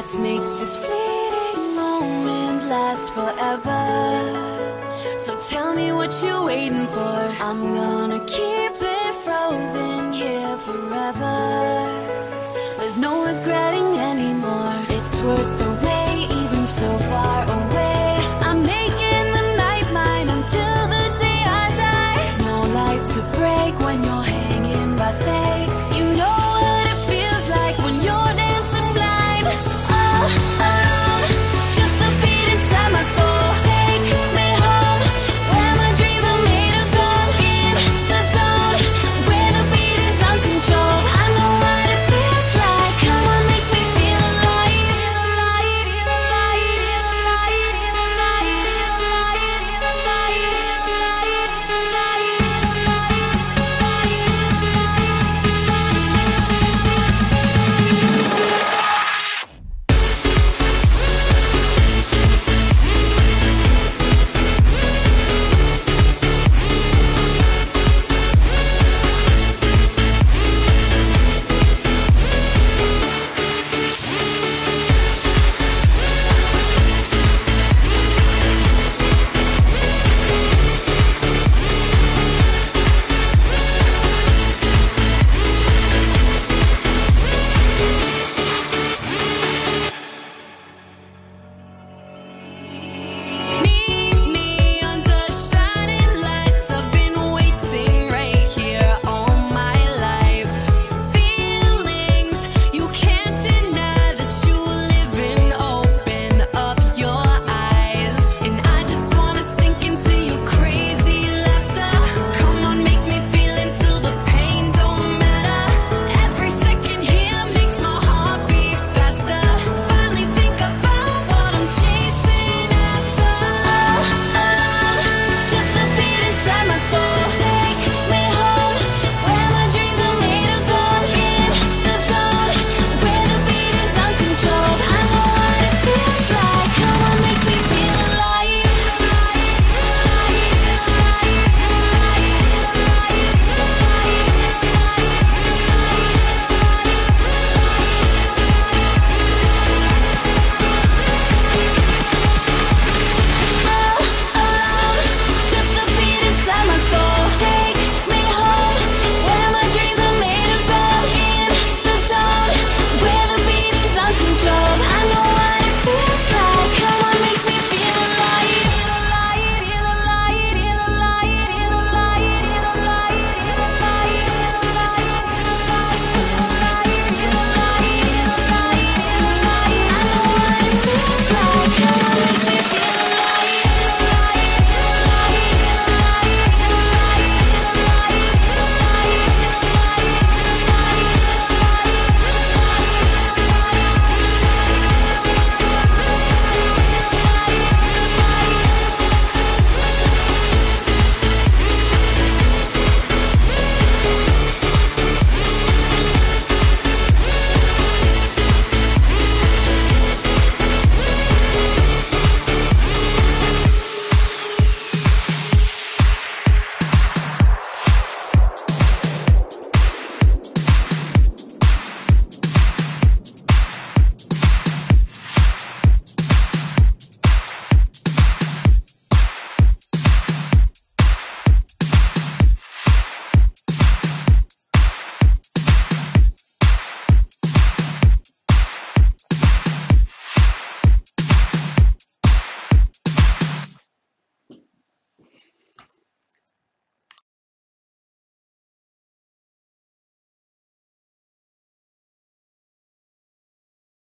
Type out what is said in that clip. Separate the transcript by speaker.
Speaker 1: Let's make this fleeting moment last forever. So tell me what you're waiting for. I'm gonna keep